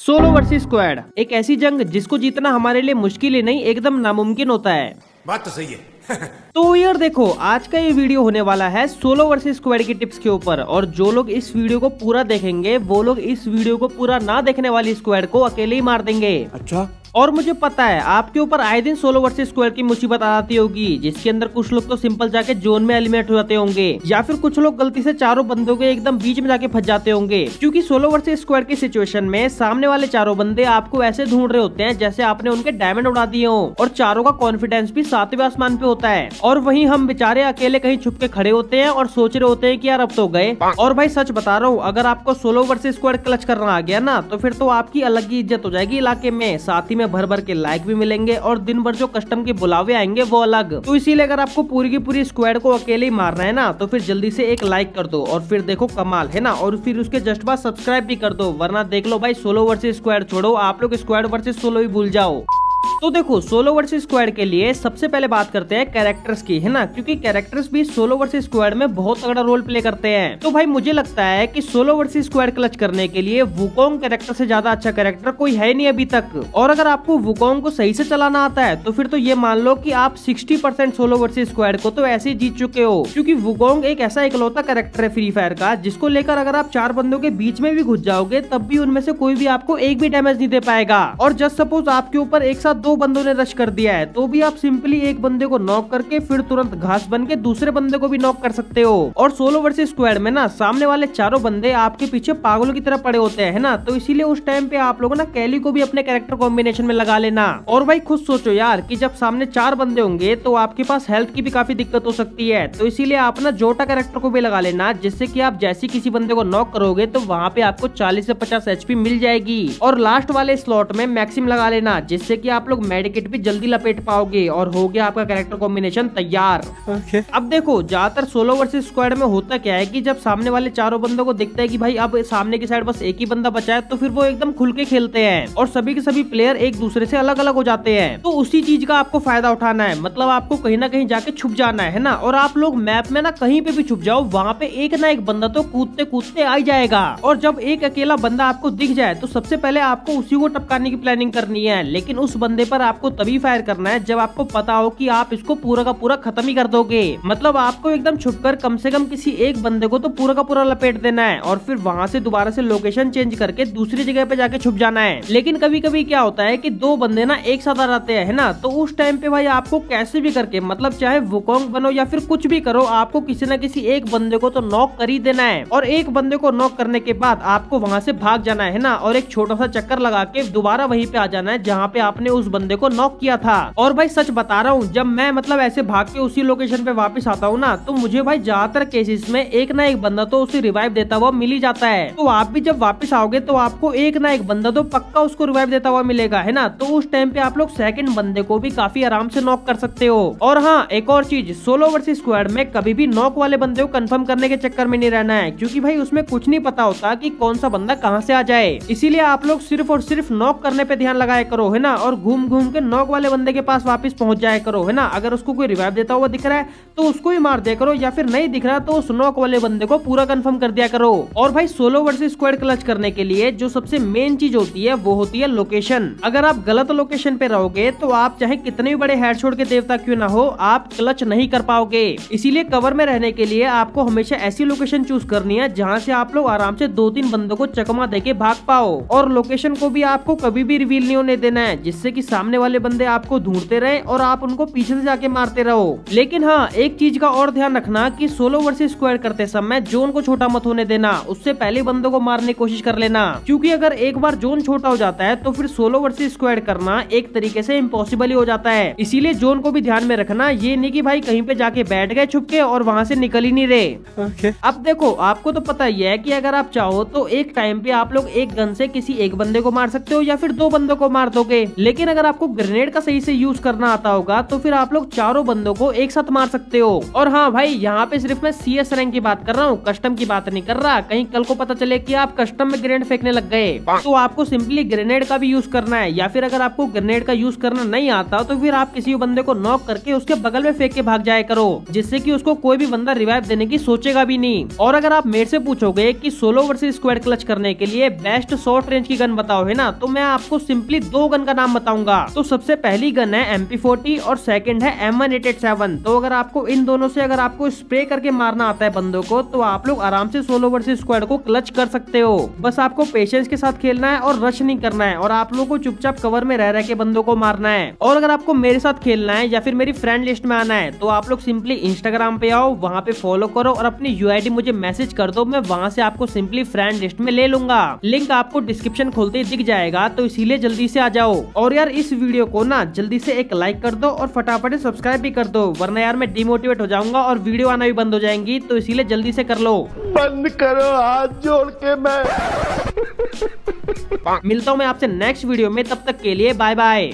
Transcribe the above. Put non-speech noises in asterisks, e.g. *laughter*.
Solo versus squad. एक ऐसी जंग जिसको जीतना हमारे लिए मुश्किल ही नहीं एकदम नामुमकिन होता है। बात तो सही है। *laughs* तो यार देखो आज का ये वीडियो होने वाला है सोलो वर्सेस स्क्वाड की टिप्स के ऊपर और जो लोग इस वीडियो को पूरा देखेंगे वो लोग इस वीडियो को पूरा ना देखने वाली स्क्वाड को अकेले ही मार देंगे। अच्छा? और मुझे पता है, आपके ऊपर आए दिन सोलो वर्सेस स्क्वायर की मुसीबत आ जाती होगी, जिसके अंदर कुछ लोग तो सिंपल जाके जोन में एलिमिनेट हो जाते होंगे, या फिर कुछ लोग गलती से चारों बंदों के एकदम बीच में जाके फंस जाते होंगे। क्योंकि सोलो वर्सेस स्क्वायर की सिचुएशन में सामने वाले चारों बंदे आपको ऐसे ढूंढ रहे होते हैं, जैसे आपने उनके डायमंड उड़ा दिए हो, और चारों का कॉन्फिडेंस भी सातवें आसमान पे होता है। और वही हम बेचारे अकेले कहीं छुप के खड़े होते हैं और सोच रहे होते हैं की यार अब तो गए। और भाई सच बता रहा हूँ, अगर आपको सोलो वर्सेस स्क्वायर क्लच करना आ गया ना तो फिर तो आपकी अलग ही इज़्ज़त हो जाएगी इलाके में, साथ ही में भर भर के लाइक भी मिलेंगे और दिन भर जो कस्टम के बुलावे आएँगे वो अलग। तो इसीलिए अगर आपको पूरी की पूरी स्क्वाड को अकेले ही मारना है ना तो फिर जल्दी से एक लाइक कर दो और फिर देखो कमाल, है ना? और फिर उसके जस्ट बाद सब्सक्राइब भी कर दो, वरना देख लो भाई सोलो वर्सेज स्क्वाड छोड़ो, आप लोग स्क्वाड वर्सेज सोलो ही भूल जाओ। तो देखो सोलो वर्सेस स्क्वाड के लिए सबसे पहले बात करते हैं कैरेक्टर्स की, है ना? क्योंकि कैरेक्टर्स भी सोलो वर्सेस स्क्वाड में बहुत तगड़ा रोल प्ले करते हैं। तो भाई मुझे लगता है कि सोलो वर्सेस स्क्वाड क्लच करने के लिए वुकोंग कैरेक्टर से ज़्यादा अच्छा कैरेक्टर कोई है नहीं अभी तक। और अगर आपको वुकोंग को सही से चलाना आता है तो फिर तो ये मान लो की आप sixty percent solo versus squad को तो ऐसे ही जीत चुके हो। क्यूँकी वुकोंग एक ऐसा इकलौता कैरेक्टर है फ्री फायर का, जिसको लेकर अगर आप चार बंदों के बीच में भी घुस जाओगे, तब भी उनमें से कोई भी आपको एक भी डैमेज नहीं दे पाएगा। और जस्ट सपोज़ आपके ऊपर एक साथ दो बंदों ने रश कर दिया है तो भी आप सिंपली एक बंदे को नॉक करके फिर तुरंत घास बन के दूसरे बंदे को भी नॉक कर सकते हो। और सोलो वर्सेस स्क्वाड में ना, सामने वाले चारों बंदे आपके पीछे पागलों की तरह पड़े होते हैं ना तो इसीलिए उस टाइम पे आप लोगों ना कैली को भी अपने कैरेक्टर कॉम्बिनेशन में लगा लेना। और भाई खुद सोचो यार की जब सामने चार बंदे होंगे तो आपके पास हेल्थ की भी काफ़ी दिक्कत हो सकती है तो इसीलिए आप ना जोटा कैरेक्टर को भी लगा लेना, जिससे की आप जैसे किसी बंदे को नॉक करोगे तो वहाँ पे आपको चालीस से पचास एचपी मिल जाएगी। और लास्ट वाले स्लॉट में मैक्सिम लगा लेना, जिससे की आप लोग मेडिकेट भी जल्दी लपेट पाओगे और हो गया आपका कैरेक्टर कॉम्बिनेशन तैयार। Okay. अब देखो ज़्यादातर सोलो वर्सेस स्क्वाड में होता क्या है कि जब सामने वाले चारों बंदों को दिखता है कि भाई अब सामने की साइड बस एक ही बंदा बचा है तो फिर वो एकदम खुल के खेलते हैं और सभी के सभी प्लेयर एक दूसरे से अलग अलग हो जाते हैं। तो उसी चीज़ का आपको फ़ायदा उठाना है मतलब आपको कहीं ना कहीं जाके छुप जाना है ना? और आप लोग मैप में ना कहीं पे भी छुप जाओ वहाँ पे एक ना एक बंदा तो कूदते कूदते आ जाएगा। और जब एक अकेला बंदा आपको दिख जाए तो सबसे पहले आपको उसी को टपकाने की प्लानिंग करनी है लेकिन उस बंदे पर आपको तभी फायर करना है जब आपको पता हो कि आप इसको पूरा का पूरा खत्म ही कर दोगे। मतलब आपको एकदम छुपकर कम से कम किसी एक बंदे को तो पूरा का पूरा लपेट देना है और फिर वहाँ से दोबारा से लोकेशन चेंज करके दूसरी जगह पे जाके छुप जाना है। लेकिन कभी कभी क्या होता है की दो बंदे ना एक साथ आ जाते हैं ना? तो उस टाइम पे भाई आपको कैसे भी करके मतलब चाहे वुकोंग बनो या फिर कुछ भी करो, आपको किसी न किसी एक बंदे को तो नॉक कर ही देना है। और एक बंदे को नॉक करने के बाद आपको वहाँ से भाग जाना है ना? और एक छोटा सा चक्कर लगा के दोबारा वहीं पे आ जाना है जहाँ पे आपने उस बंदे को नॉक किया था। और भाई सच बता रहा हूँ, जब मैं मतलब ऐसे भाग के उसी लोकेशन पे वापस आता हूँ ना तो मुझे भाई ज़्यादातर केसेस में एक ना एक बंदा तो उसे रिवाइव देता हुआ मिल ही जाता है। तो आप भी जब वापस आओगे तो आपको एक ना एक बंदा तो पक्का उसको रिवाइव देता हुआ मिलेगा, है ना? तो उस टाइम पे आप लोग सेकंड बंदे को भी काफ़ी आराम से नॉक कर सकते हो। और हाँ एक और चीज़ सोलो वर्सेस स्क्वाड में कभी भी नॉक वाले बंदे को कंफर्म करने के चक्कर में नहीं रहना है, क्योंकि भाई उसमें कुछ नहीं पता होता कि कौन सा बंदा कहाँ से आ जाए। इसीलिए आप लोग सिर्फ़ और सिर्फ़ नॉक करने पे ध्यान लगाया करो, है ना? और घूम घूम के नॉक वाले बंदे के पास वापस पहुँच जाया करो, है ना? अगर उसको कोई रिवाइव देता हुआ दिख रहा है तो उसको ही मार दिया करो, या फिर नहीं दिख रहा तो उस नॉक वाले बंदे को पूरा कंफर्म कर दिया करो। और भाई सोलो वर्सेस स्क्वाड क्लच करने के लिए जो सबसे मेन चीज़ होती है, वो होती है लोकेशन अगर आप गलत लोकेशन पे रहोगे तो आप चाहे कितने भी बड़े हेड छोड़ के देवता क्यों ना हो, आप क्लच नहीं कर पाओगे। इसीलिए कवर में रहने के लिए आपको हमेशा ऐसी लोकेशन चूज़ करनी है, जहाँ से आप लोग आराम से दो तीन बंदों को चकमा देके भाग पाओ। और लोकेशन को भी आपको कभी भी रिवील नहीं होने देना है, जिससे कि सामने वाले बंदे आपको ढूंढते रहे और आप उनको पीछे से जाके मारते रहो। लेकिन हाँ एक चीज़ का और ध्यान रखना कि सोलो वर्सेस स्क्वाड करते समय जोन को छोटा मत होने देना उससे पहले बंदों को मारने की कोशिश कर लेना। क्योंकि अगर एक बार जोन छोटा हो जाता है तो फिर सोलो वर्सेस स्क्वाड करना एक तरीके से इम्पॉसिबल ही हो जाता है। इसीलिए जोन को भी ध्यान में रखना ये नहीं की भाई कहीं पे जाके बैठ गए छुपके और वहाँ से निकल ही नहीं रहे। Okay. अब देखो आपको तो पता ही है की अगर आप चाहो तो एक टाइम पे आप लोग एक गन से किसी एक बंदे को मार सकते हो या फिर दो बंदों को मार दोगे। लेकिन अगर आपको ग्रेनेड का सही से यूज़ करना आता होगा तो फिर आप लोग चारों बंदों को एक साथ मार सकते हो। और हाँ भाई, यहाँ पे सिर्फ़ मैं सी एस रैंक की बात कर रहा हूँ कस्टम की बात नहीं कर रहा। कहीं कल को पता चले की आप कस्टम में ग्रेनेड फेंकने लग गए। तो आपको सिंपली ग्रेनेड का भी यूज़ करना है, या फिर अगर आपको ग्रेनेड का यूज़ करना नहीं आता तो फिर आप किसी बंदे को नॉक करके उसके बगल में फेंक के भाग जाए करो, जिससे की उसको कोई भी बंदा रिवाइव देने की सोचेगा भी नहीं। और अगर आप मेरे से पूछोगे की सोलो वर्सेज स्क्वाड क्लच करने के लिए बेस्ट शॉर्ट रेंज की गन बताओ, है ना? तो मैं आपको सिंपली दो गन का नाम बताऊँगा। तो सबसे पहली गन है एम और सेकंड है एम तो अगर आपको इन दोनों से अगर आपको स्प्रे करके मारना आता है बंदों को तो आप लोग आराम से सोलो वर्सेज स्क्वाड को क्लच कर सकते हो। बस आपको पेशेंस के साथ खेलना है और रश नहीं करना है और आप लोगों को चुपचाप कवर में रह रह के बंदों को मारना है। और अगर आपको मेरे साथ खेलना है या फिर मेरी फ्रेंड लिस्ट में आना है तो आप लोग सिंपली इंस्टाग्राम पे आओ, वहाँ पे फॉलो करो और अपनी UID मुझे मैसेज कर दो, मैं वहाँ से आपको सिंपली फ्रेंड लिस्ट में ले लूँगा। लिंक आपको डिस्क्रिप्शन खोलते दिख जाएगा तो इसीलिए जल्दी से आ जाओ। और यार इस वीडियो को ना जल्दी से एक लाइक कर दो और फटाफट सब्सक्राइब भी कर दो वरना यार मैं डिमोटिवेट हो जाऊँगा और वीडियो आना भी बंद हो जाएँगी तो इसीलिए जल्दी से कर लो। बंद करो हाथ जोड़ के मैं। मिलता हूँ मैं आपसे नेक्स्ट वीडियो में तब तक के लिए बाय बाय